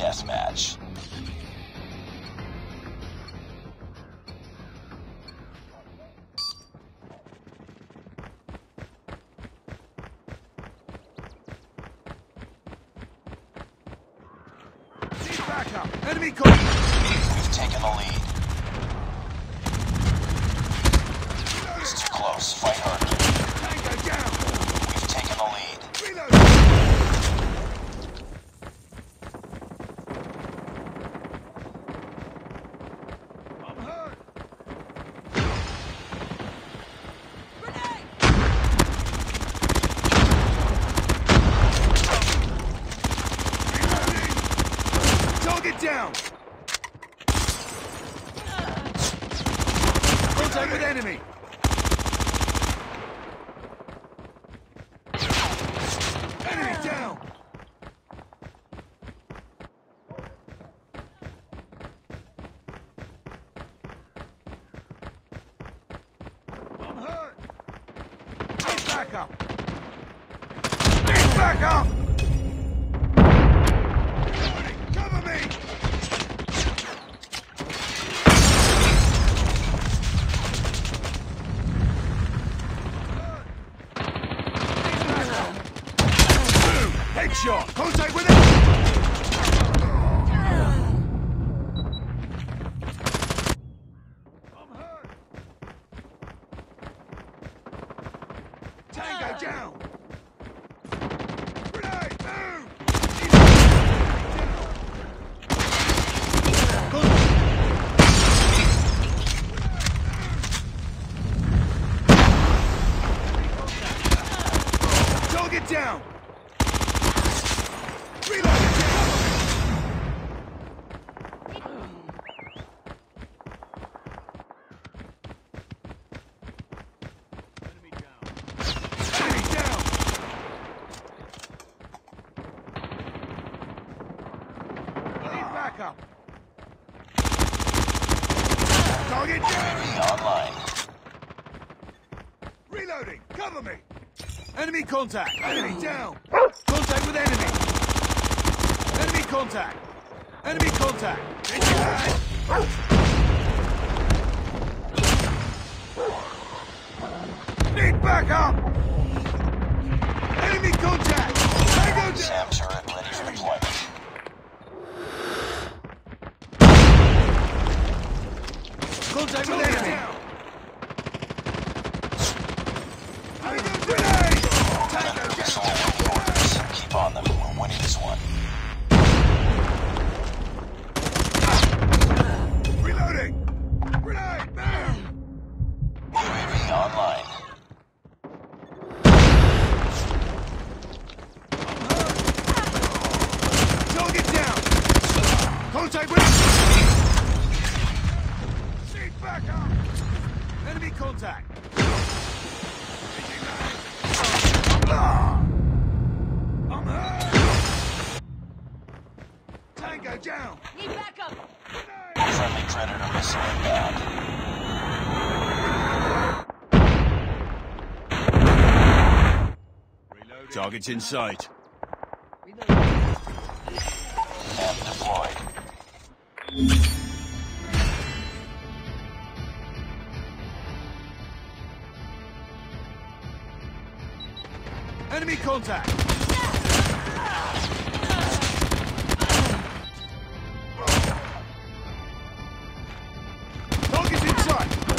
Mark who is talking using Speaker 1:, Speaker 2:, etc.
Speaker 1: deathmatch. Backup. Enemy.
Speaker 2: We've taken the lead. Close. Fight
Speaker 1: hard. Down. Contact with enemy. Enemy down. I'm hurt. Back up. Back up. Headshot. Contact with it. I'm down. Reload. Enemy down. Need backup. Target down.
Speaker 2: UAV online.
Speaker 1: Reloading. Cover me. Enemy contact. Enemy down. Contact with enemy. Enemy contact. Enemy contact. In your hand. Need backup. Enemy contact. Tango.
Speaker 2: SAM turret ready for deployment.
Speaker 1: Contact with enemy. Contact with. Seat back up. Enemy contact. Changing mag. I'm hurt. Tango down.
Speaker 3: Need backup!
Speaker 2: Friendly Predator missile inbound.
Speaker 1: Target's in sight.
Speaker 2: And deployed.
Speaker 1: Enemy contact! Target in sight!